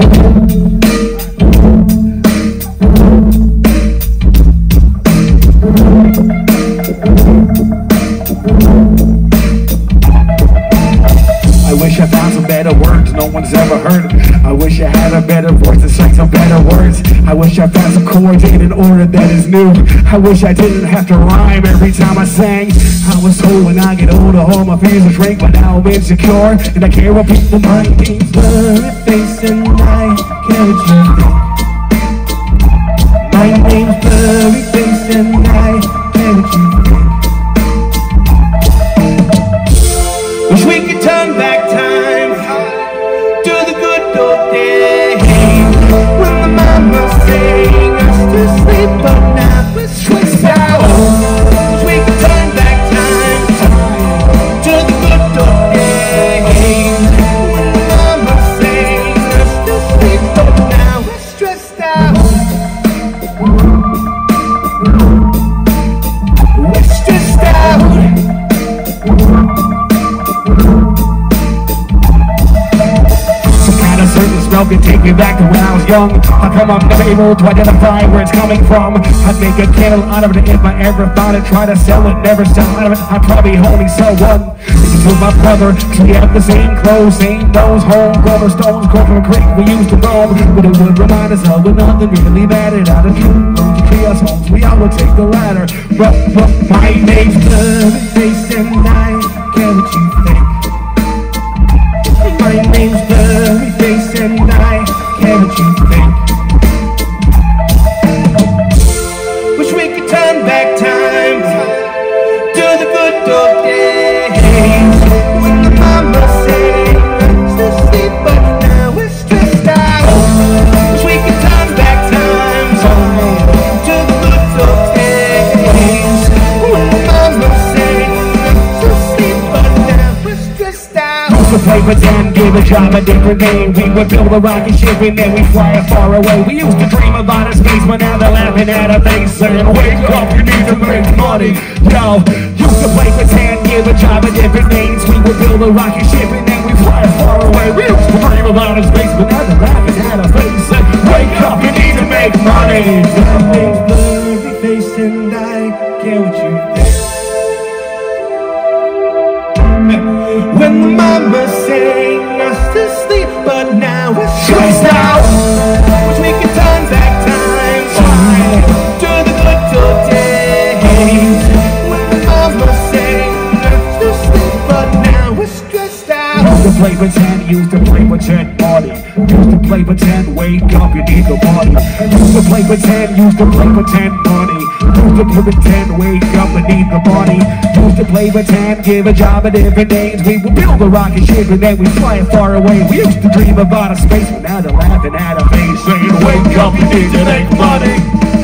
I wish I found some better one's ever heard. I wish I had a better voice to say some better words. I wish I found some chords in an order that is new. I wish I didn't have to rhyme every time I sang. I was told when I get older all my fears will shrink, but now I'm insecure and I care what people might think. Blurry face and I what you We're can take me back to when I was young. How come I'm never able to identify where it's coming from? I'd make a candle out of it if I ever found it. Try to sell it, never sell out of it. I'd probably only sell one. This was my brother, we have the same clothes, same nose, homegrown stones, grown from a creek we used to roam. But it would remind us of when nothing really mattered. Out of two rooms, chaos homes, we all would take the ladder. But, but my name's Blurry face what you think. And I can't you think. Wish we could turn back time to the good old days play pretend, give a job a different name. We would build a rocket ship and then we fly it far away. We used to dream of outer space, but now they're laughing at our face, saying, "Wake up, you need to make money." Yo, used to play pretend, give a job a different names. We would build a rocket ship and then we fly it far away. We used to dream of outer space, but now they're laughing at our face, saying, "Wake up, you need to make money." My now could turn back time the good. When the but now we're stressed out. Used to play pretend, used to play pretend party. Used to play pretend, wake up, you need the money. Used to play pretend, used to play pretend money. Used to play pretend, wake up, and need the money. Used to play with pretend, give a job a different names. We would build a rocket ship and then we fly it far away. We used to dream about outer space, but now they're laughing at our face, saying, Wake up, you need to make money.